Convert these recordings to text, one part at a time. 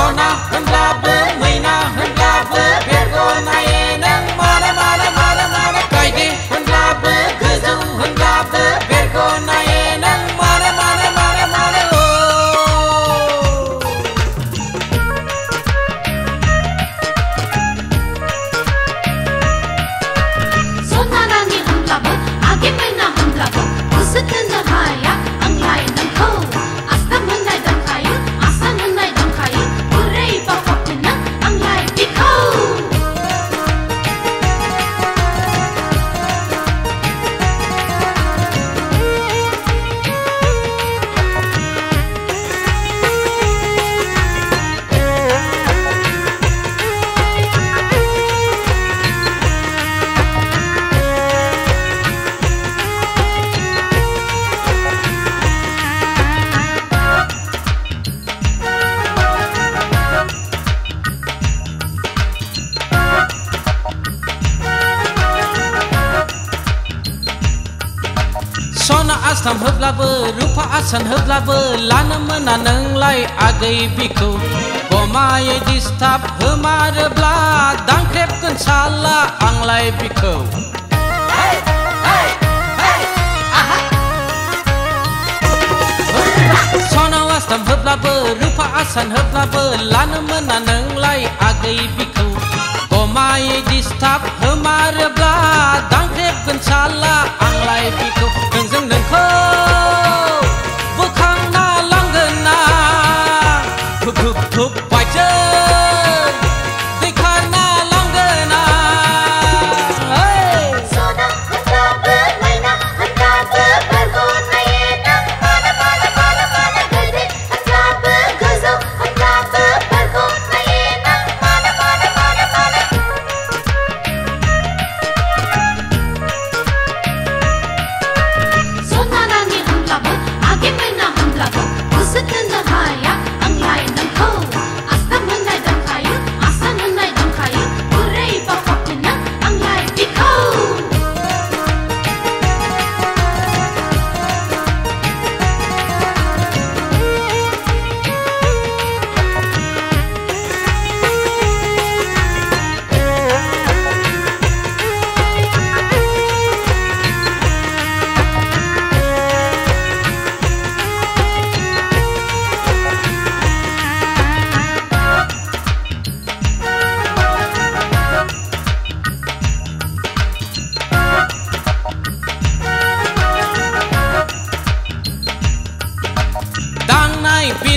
mona and la Sân hớt la vơ la nơ mơ na nâng lai a à gây bì khô Bò ma ye di stap hơ ma rơ bla Đang kép cân xa la ang lai bì khô Hey! Hey! Hey! Aha! Son a was tam hớp la vơ Rupa a san hớp la vơ La nơ mơ na nâng lai a à gây bì khô Bò ma ye di stap hơ ma rơ bla Đang kép cân xa la ang lai bì khô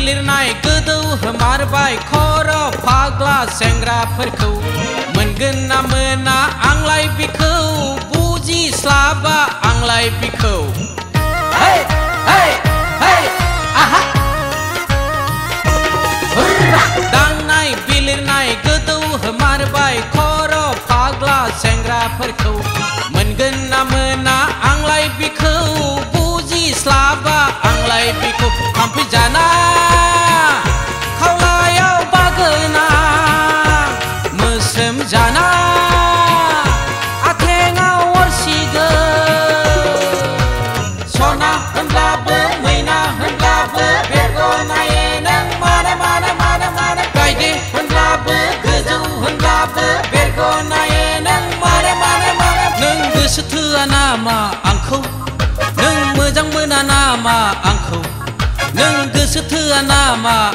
दांनाय बिलिरनाय गोदौ होमारबाय खर' फाग्ला सेंग्राफोरखौ मोनगोन ना मोना आंलाय बिखौ बुजिस्लाबा आंलाय बिखौ हे हे हे आहा। दांनाय बिलिरनाय गोदौ होमारबाय खर' फाग्ला सेंग्राफोरखौ मोनगोन ना मोना आंलाय बिखौ बुजिस्लाबा आंलाय बिखौ थाम्फै जाना। ama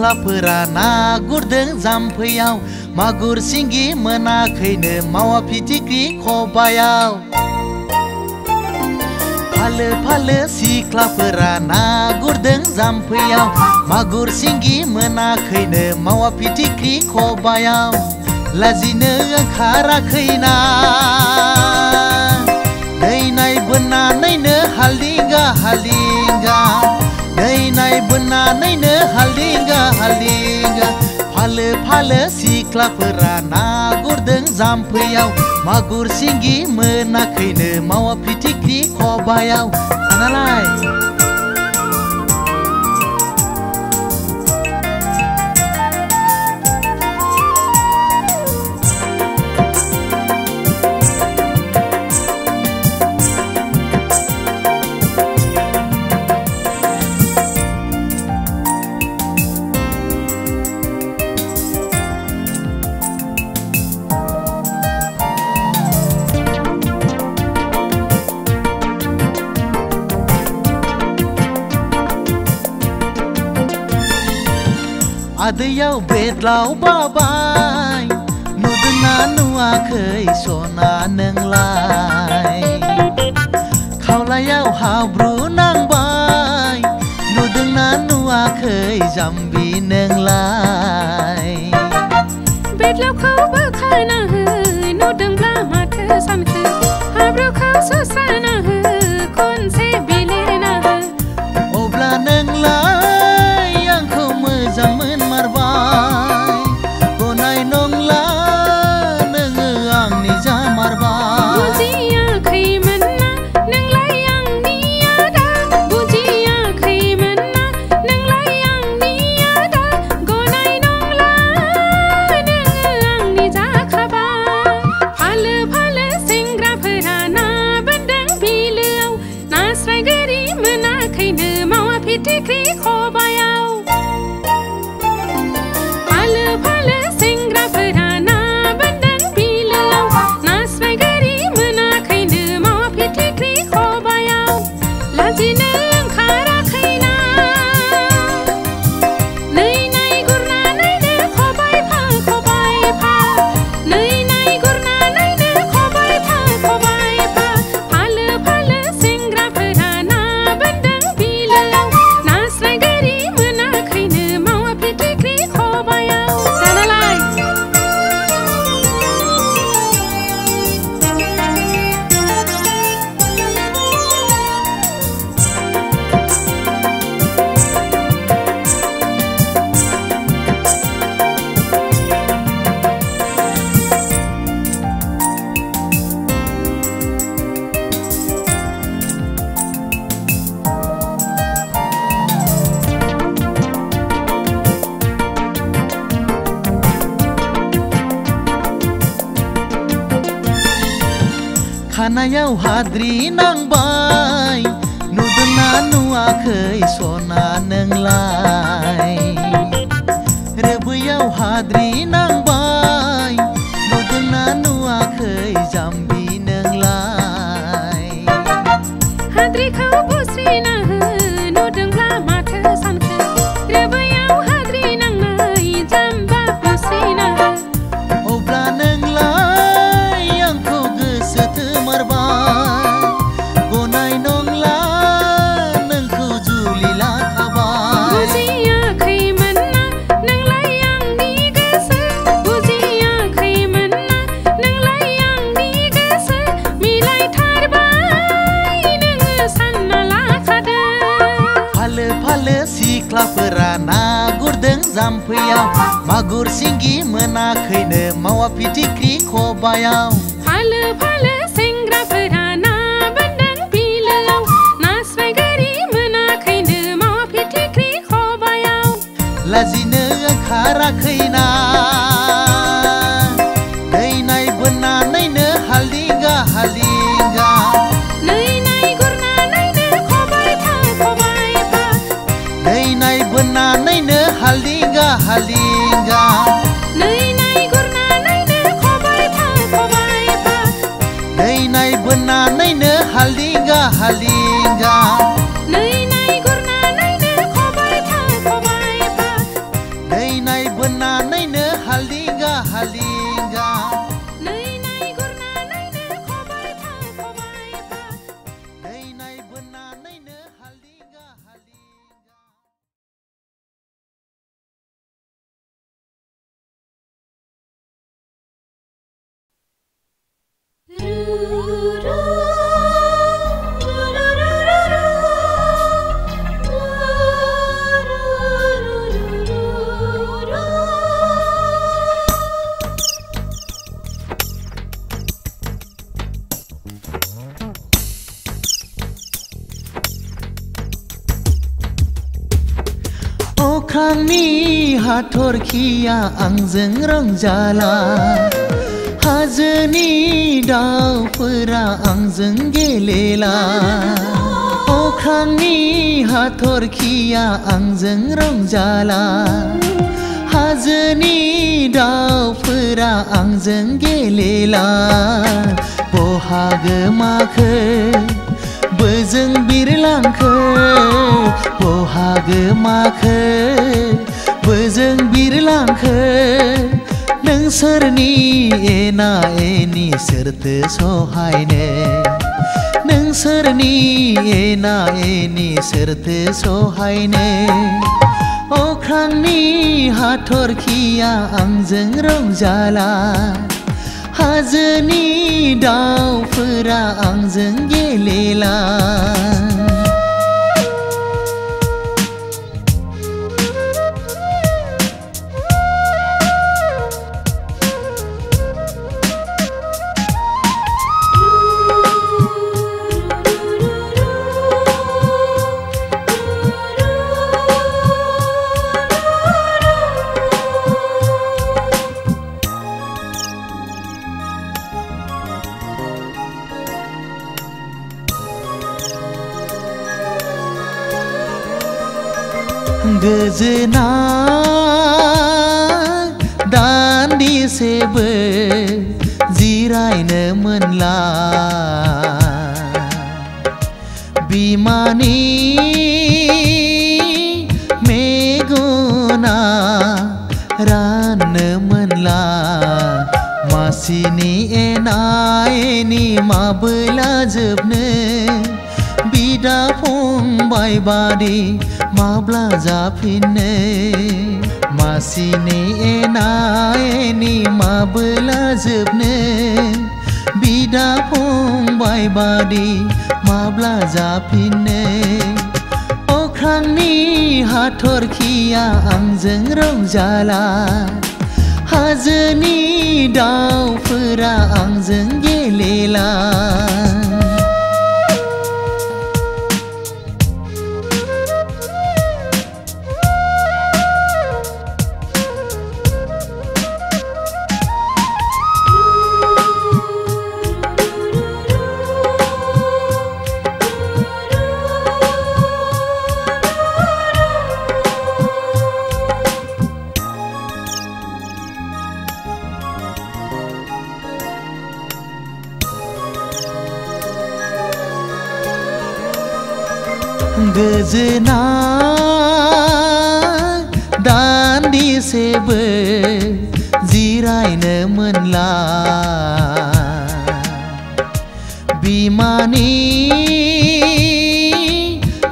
सिख्लाफोरा ना गुरदों जाम्फैयाव मागुर सिंगि मोनाखैनो मावा फिथिख्रि खबायाव। फालो फालो सिख्लाफोरा ना गुरदों जाम्फैयाव मागुर सिंगि मोनाखैनो मावा फिथिख्रि खबायाव। लाजिनो ओंखाराखैना। नै नायबोनानैनो हालिंगा हालिंगा दैनाय बोननानैनो हालदिंगा हालदिंगा फाल फालो सिख्लाफोरा ना गुरदों जाम्फैयाव मागुर सिंगि मोनाखैनो मावा फिथिख्रि खबायाव सानालाय ಅದು ಯಾವ ಬೇದ್ಲಾವ್ ಬಾಬಾಯ್ ನುದು ನಾನು ಆಖೈ ಸೋನ ನಂಗ್ಲಾಯ್ ಖಾವ್ಲ ಯಾವ ಹಾಬ್ರು ನಂಗ್ಬಾಯ್ ನುದು ನಾನು ಆಖೈ ಜಂಬಿ सौहाद्री नाम amagursingi mena keine mawa pidikri kobaya ali. हाथरखिया आंजों रंजाला हाजोनि दाउफोरा आंजों गेलेला अख्रांनि हाथरखिया आंजों रंजाला हाजोनि दाउफोरा आंजों गेलेला बहागो माखो बोजों बिरलांखो बहागो माखो बोजों बिरलांखो नोंसोरनि एना एनि सोरथो सहायनो नोंसोरनि एना एनि सोरथो सहायनो अख्रांनि हाथरखिया आंजों रंजाला हाजोनि दाउफोरा आंजों गेलेला। गोजोना दान्दिसेबो जिरायनो मोनला बिमानि मेगना राननो मोनला मासिनि एना एनि माबोला जोबनो बिदा फंबाय बादि माब्ला जाफिननो मासिनि एना एनि माबोला जोबनो। बिदा फंबाय बादि माब्ला जाफिननो अख्रांनि हाथरखिया आंजों रंजाला। हाजोनि दाउफोरा आंजों गेलेला। योजना दांडी जिरायनो मोनला बिमानि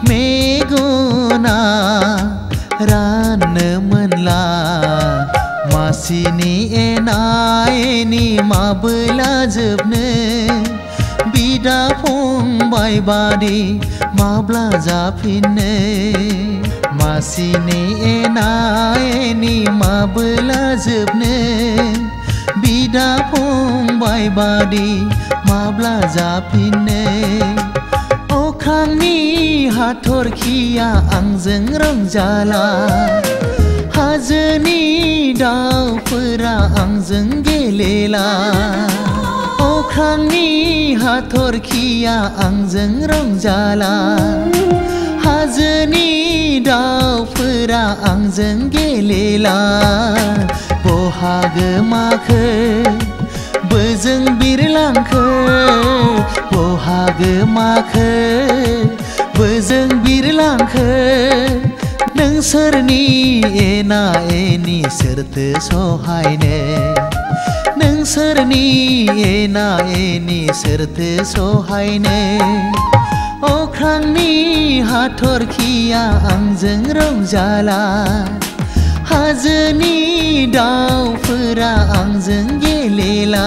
बिमानी राननो मोनला मासिनि मासिनी एनायनी माबला बिदा फंबाय बादि माब्ला जाफिननो मासिनि एना एनि माबोला जोबनो। बिदा फंबाय बादि माब्ला जाफिननो अख्रांनि हाथरखिया आंजों रंजाला। हाजोनि दाउफोरा आंजों गेलेला। अख्रांनि हाथरखिया आंजों रंजाला हाजोनि दाउफोरा आंजों गेलेला बहागो माखो बोजों बिरलांखो बहागो माखो बोजों बिरलांखो नोंसोरनि एना एनि सोरथो सहायनो नोंसोरनि एना एनि सोरथो सहायनो अख्रांनि हाथरखिया आंजों रंजाला हाजोनि दाउफोरा आंजों गेलेला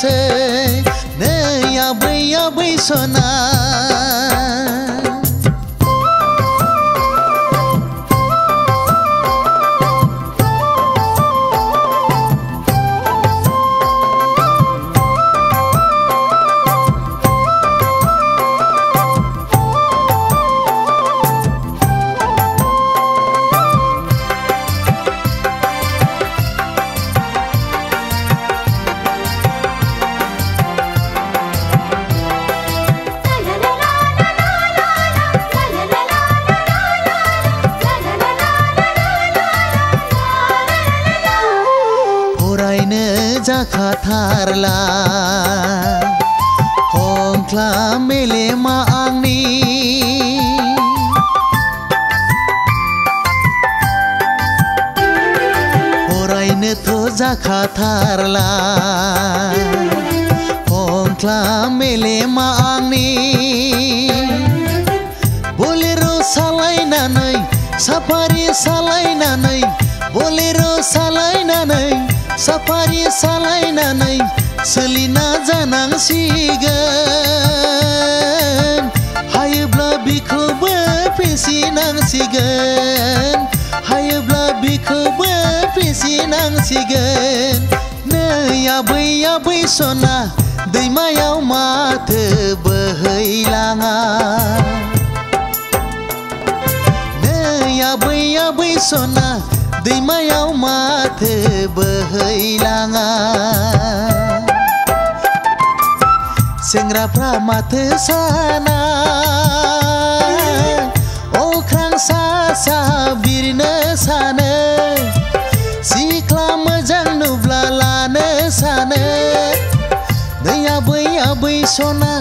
होथोंसै नै आबै आबै सना जाखाथारला खंख्ला मेलेमा आंनि बोलेर' सालायनानै साफारि सालायनानै बोलेर' सालायनानै साफारि सालायनानै सोलिना जानांसिगोन हायोब्ला बिखौबो फिसिनांसिगोन हायोब्ला बिखौबो sinang sigan Nơi ya bay ya bay sona Dây mai ao ma thơ bơi langa Nơi ya bay ya bay sona Dây mai ao ma thơ bơi langa Sengra pra ma thơ sana O khang sa sa birna sana সোনা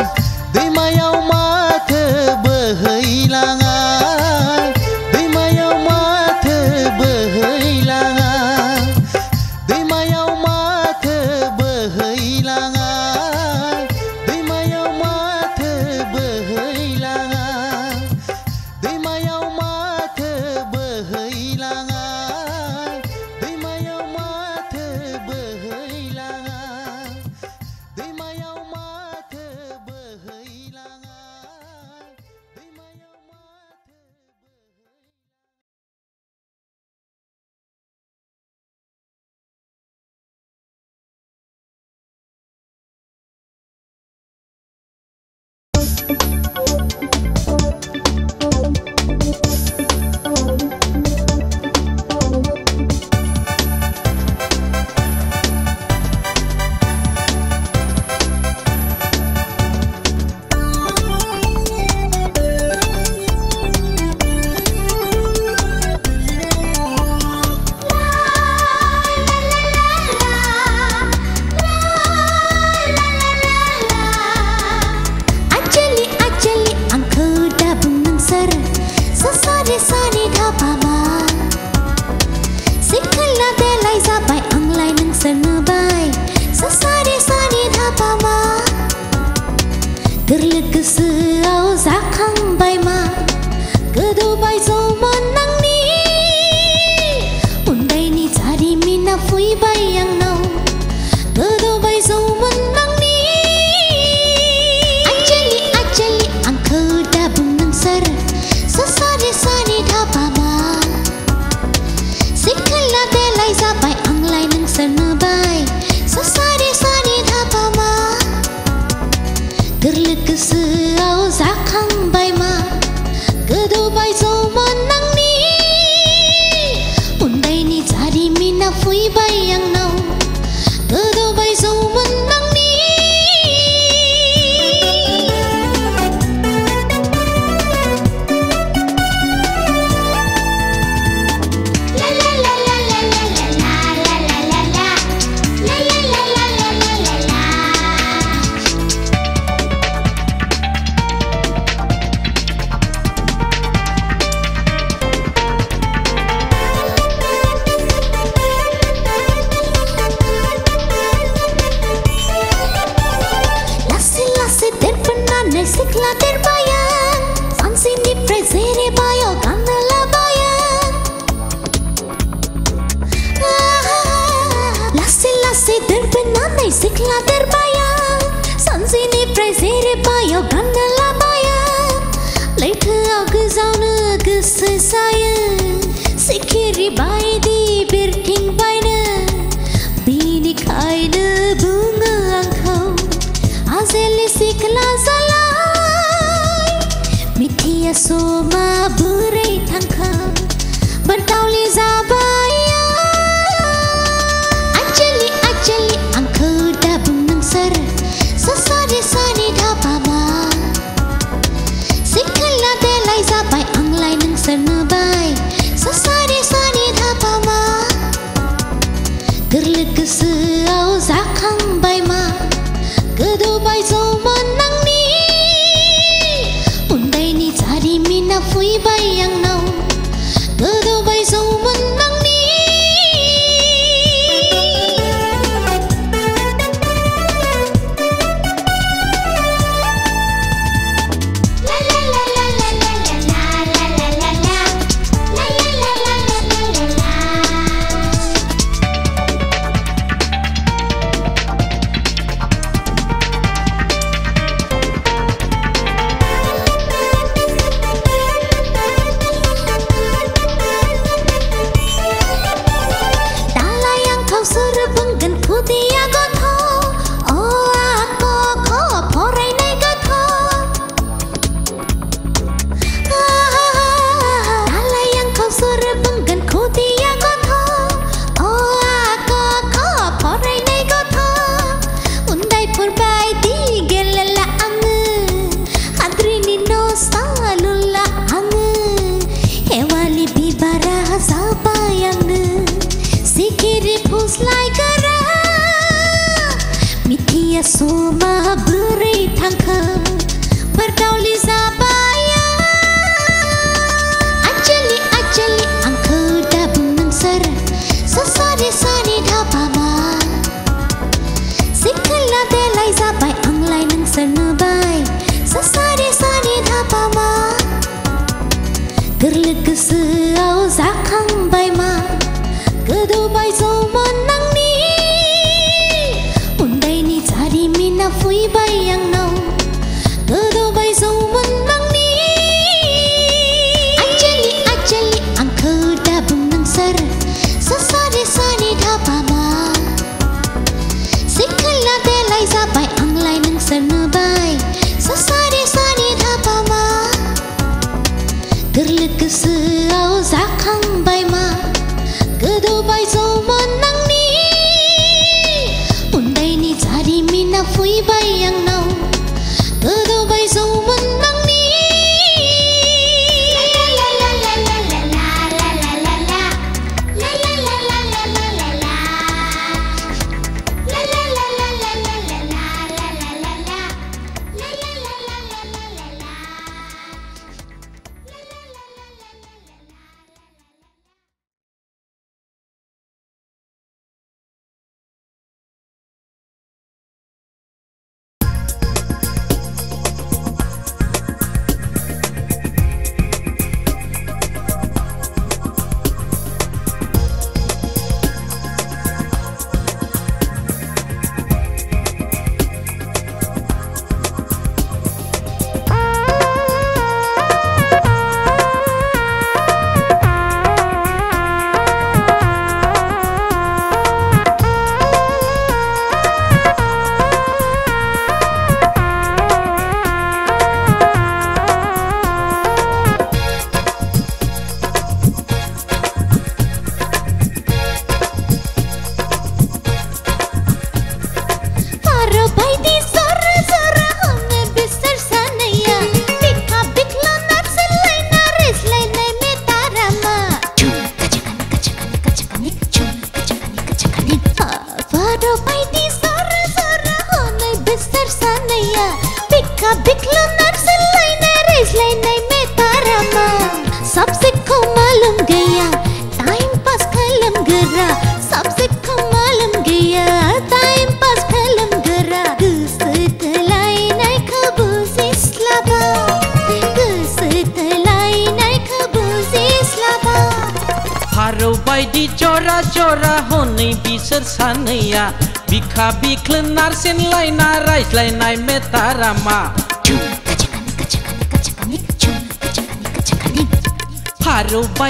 vui bay yang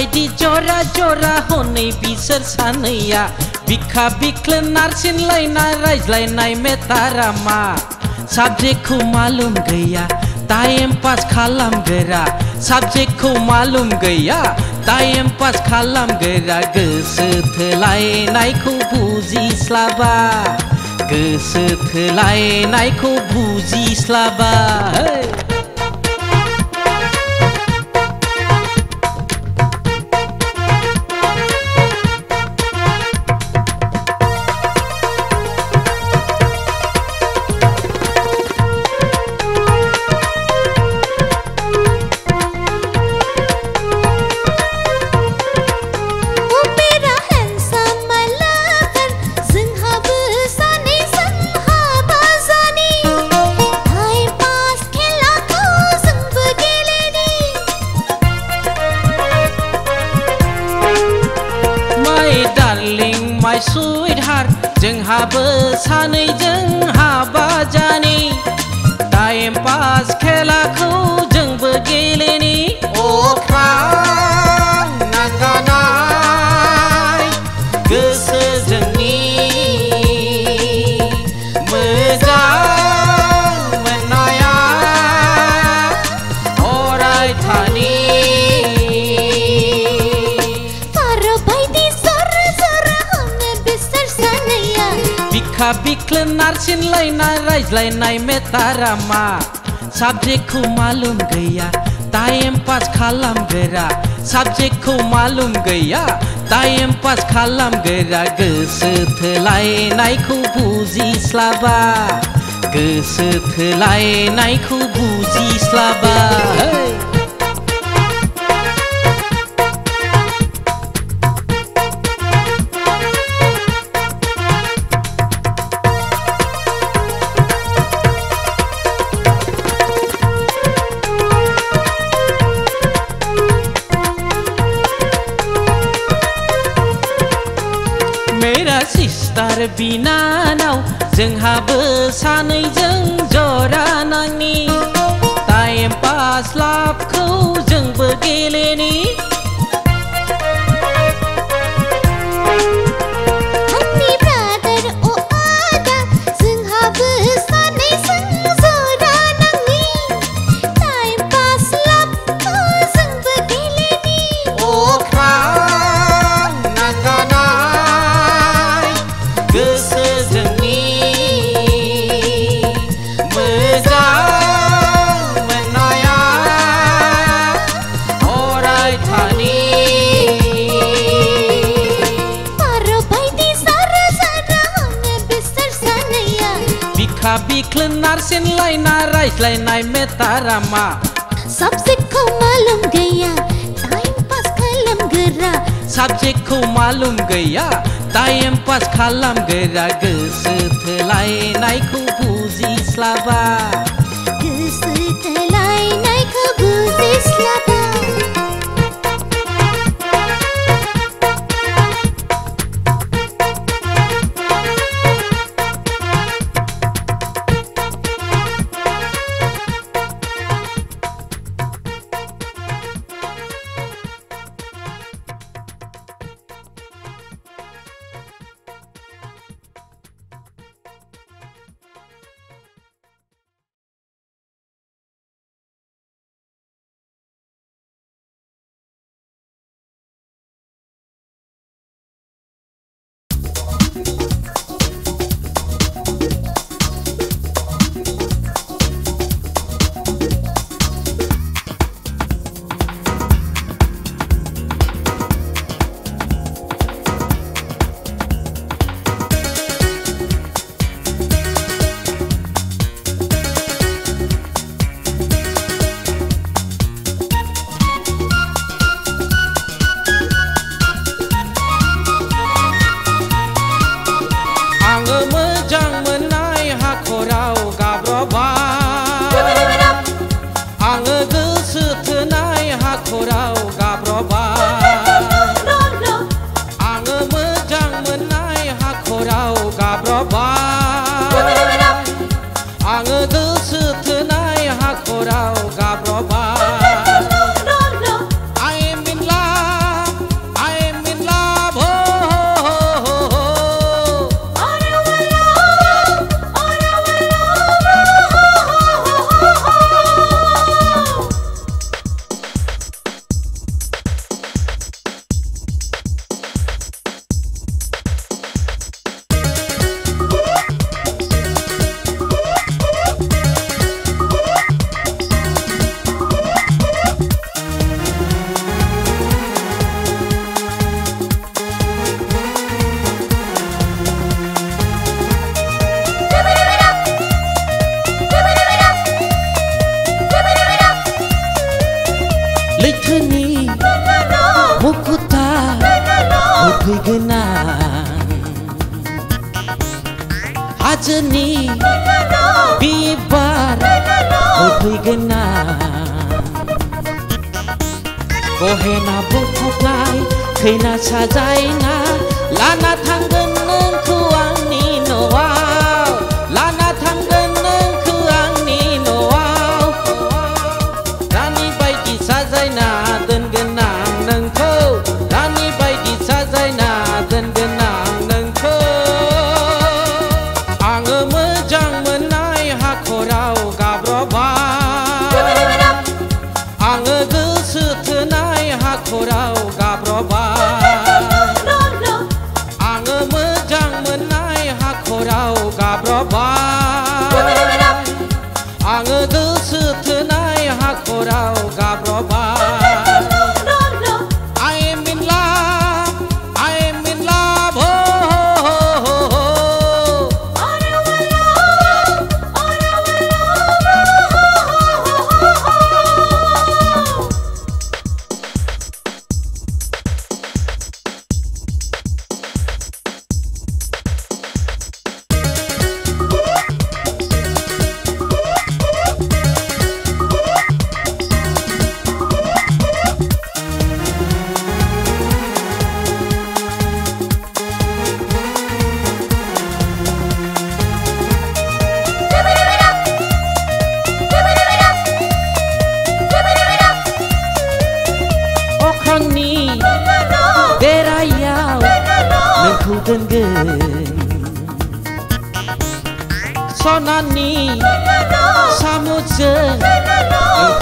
बायदि जरा जरा, हनै, बिसोर, सानैया। बिखा, बिख्लो नारसिनलायना रायज्लायनाय मेटारामा साबजेक्टखौ मालुम गैया, टाइम पास खालामगोरा। साबजेक्टखौ मालुम गैया, टाइम पास खालामगोरा। गोसो थोलायनायखौ बुजिस्लाबा। गोसो थोलायनायखौ बुजिस्लाबा। बजलाई नहीं में तारा माँ। सब्जेक्ट को मालूम गया टाइम पास खालम गेरा सब्जेक्ट को मालूम गया टाइम पास खालम गेरा गोसोथोलाय बुजिस्लाबा। गोसोथोलाय नायखौ बुजिस्लाबा। सिस्टार बिनानाव जोंहाबो सानैजों जरा नांनि टाइम पास लाभखौ जोंबो गेलेनि ले में तारा माँ सबसे खो मालूम गया टाइम पास खालम गरा सबसे खो मालूम गया टाइम पास खालम गरा गस थलाई नाई खो पूजी स्लाबा गस थलाई नाई खो पूजी enamorado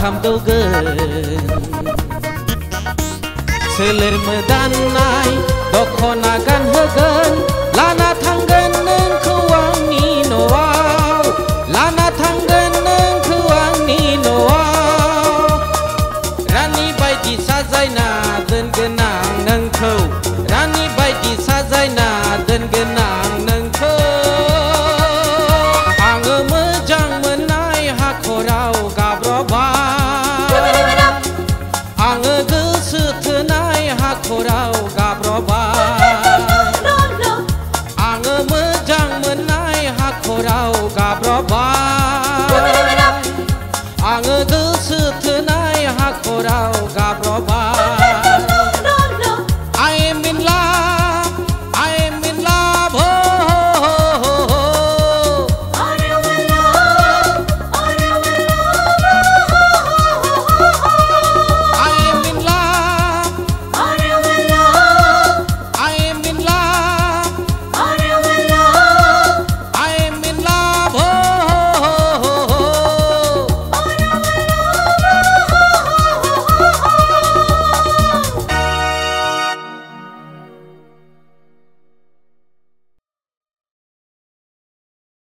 খামদৌগন ছেলের ময়দান নাই দখনা গান হোগন লানা থাং